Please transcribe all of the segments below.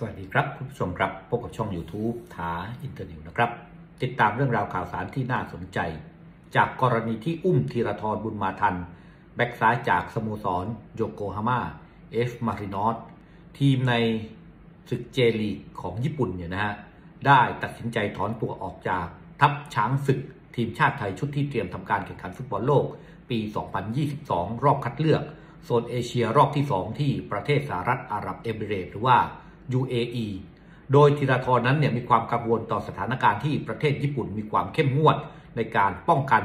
ครับคุณผู้ชมครับพบกับช่อง YouTube THA Internews นะครับ ติดตามเรื่องราวข่าวสารที่น่าสนใจ จากกรณีที่อุ้มธีราทรบุญมาทัน แบ็กซ้ายจากสโมสรโยโกฮาม่าเอฟมารินอสทีมในศึกเจลีกของญี่ปุ่นเนี่ยนะฮะ ได้ตัดสินใจถอนตัวออกจากทัพช้างศึกทีมชาติไทยชุดที่เตรียมทำการแข่งขันฟุตบอลโลก ปี 2022 รอบคัดเลือก โซนเอเชียรอบที่ 2 ที่ประเทศสหรัฐอาหรับเอมิเรตส์หรือว่า UAE โดยธีรทรนั้นเนี่ยมีความกังวลต่อสถานการณ์ที่ประเทศญี่ปุ่นมีความเข้มงวดในการป้องกัน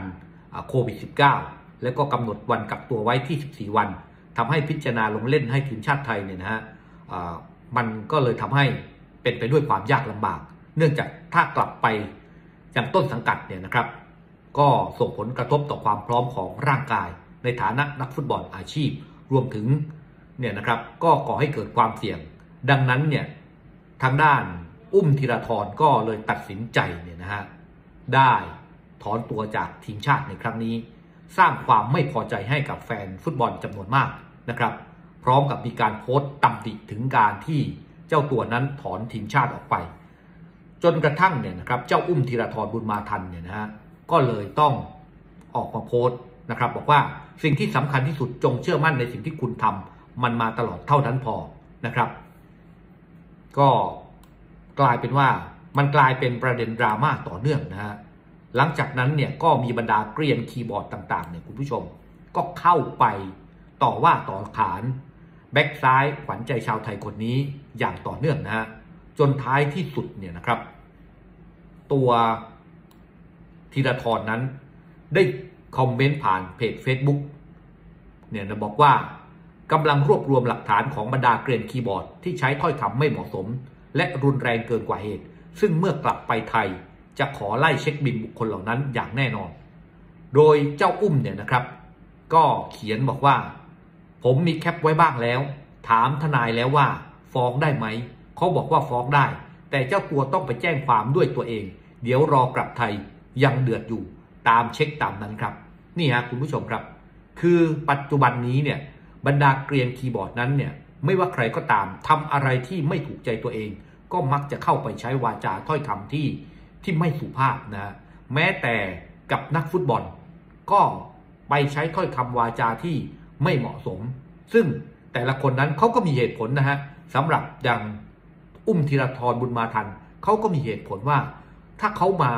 โควิด -19 และก็กำหนดวันกักตัวไว้ที่ 14 วันทำให้พิจารณาลงเล่นให้ทีมชาติไทยเนี่ยนะฮะมันก็เลยทำให้เป็นไปด้วยความยากลำบาก เนื่องจากถ้ากลับไปยังต้นสังกัดเนี่ยนะครับ ก็ส่งผลกระทบต่อความพร้อมของร่างกาย ในฐานะนักฟุตบอลอาชีพ รวมถึงเนี่ยนะครับ ก็ก่อให้เกิดความเสี่ยง ดังนั้นเนี่ยทางด้านอุ้มธีรทรก็เลยตัดสินใจเนี่ยนะฮะได้ถอนตัวจากทีมชาติในครั้งนี้ สร้างความไม่พอใจให้กับแฟนฟุตบอลจำนวนมากนะครับ พร้อมกับมีการโพสต์ตำหนิถึงการที่เจ้าตัวนั้นถอนทีมชาติออกไป จนกระทั่งเนี่ยนะครับเจ้าอุ้มธีรทรบุญมาทันเนี่ยนะฮะก็เลยต้องออกมาโพสต์นะครับ บอกว่าสิ่งที่สำคัญที่สุดจงเชื่อมั่นในสิ่งที่คุณทำมันมาตลอดเท่านั้นพอนะครับ ก็กลายเป็นว่ามันกลายเป็นประเด็นดราม่าต่อเนื่องนะฮะหลังจากนั้นเนี่ยก็มีบรรดาเกรียนคีย์บอร์ดต่างๆเนี่ยคุณผู้ชมก็เข้าไปต่อว่าต่อขานแบ็กซ้ายขวัญใจชาวไทยคนนี้อย่างต่อเนื่องนะฮะจนท้ายที่สุดเนี่ยนะครับ ตัวธีราทรนั้นได้คอมเมนต์ผ่านเพจ Facebook เนี่ยนะบอกว่า กำลังรวบรวมหลักฐานของบรรดาเกรียนคีย์บอร์ดที่ใช้ถ้อยคำไม่เหมาะสม และรุนแรงเกินกว่าเหตุ ซึ่งเมื่อกลับไปไทย จะขอไล่เช็คบิลบุคคลเหล่านั้นอย่างแน่นอน โดยเจ้าอุ้มเนี่ยนะครับ ก็เขียนบอกว่า ผมมีแคปไว้บ้างแล้ว ถามทนายแล้วว่า ฟ้องได้ไหม เขาบอกว่าฟ้องได้ แต่เจ้าตัวต้องไปแจ้งความด้วยตัวเอง เดี๋ยวรอกลับไทยยังเดือดอยู่ตามเช็คตามนั้นครับ นี่ฮะคุณผู้ชมครับ คือปัจจุบันนี้เนี่ย บรรดาเกรียนคีย์บอร์ดนั้นเนี่ยไม่ว่าใครก็ตามทำอะไรที่ไม่ถูกใจตัวเอง ก็มักจะเข้าไปใช้วาจาถ้อยคำที่ที่ไม่สุภาพนะแม้แต่กับนักฟุตบอล ก็ไปใช้ถ้อยคำวาจาที่ไม่เหมาะสม ซึ่งแต่ละคนนั้นเขาก็มีเหตุผลนะฮะสำหรับอย่างอุ้มธีรทรบุญมาทันเขาก็มีเหตุผลว่า ถ้าเขามา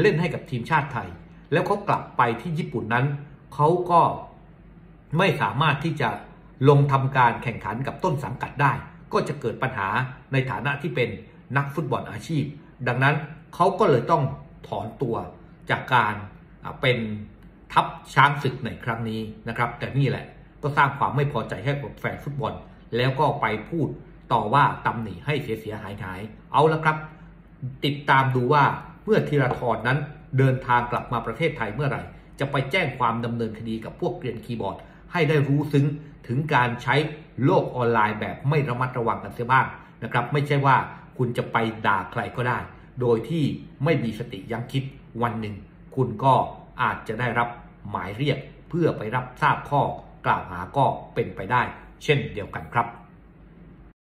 เล่นให้กับทีมชาติไทย แล้วเขากลับไปที่ญี่ปุ่นนั้นเขาก็ไม่สามารถที่จะ ลงทำการแข่งขันกับต้นสังกัดได้ ก็จะเกิดปัญหาในฐานะที่เป็นนักฟุตบอลอาชีพ ดังนั้นเขาก็เลยต้องถอนตัวจากการเป็นทัพช้างศึกในครั้งนี้นะครับ แต่นี่แหละก็สร้างความไม่พอใจให้กับแฟนฟุตบอล แล้วก็ไปพูดต่อว่าตำหนิให้เสียเสียหายหาย เอาละครับ ติดตามดูว่าเมื่อธีรทรนั้นเดินทางกลับมาประเทศไทยเมื่อไหร่ จะไปแจ้งความดำเนินคดีกับพวกเกรียนคีย์บอร์ด ให้ได้รู้ซึ้งถึงการใช้โลกออนไลน์แบบไม่ระมัดระวังกันเสียบ้างนะครับไม่ใช่ว่าคุณจะไปด่าใครก็ได้ โดยที่ไม่มีสติยั้งคิดวันหนึ่ง คุณก็อาจจะได้รับหมายเรียกเพื่อไปรับทราบข้อกล่าวหาก็เป็นไปได้ เช่นเดียวกันครับ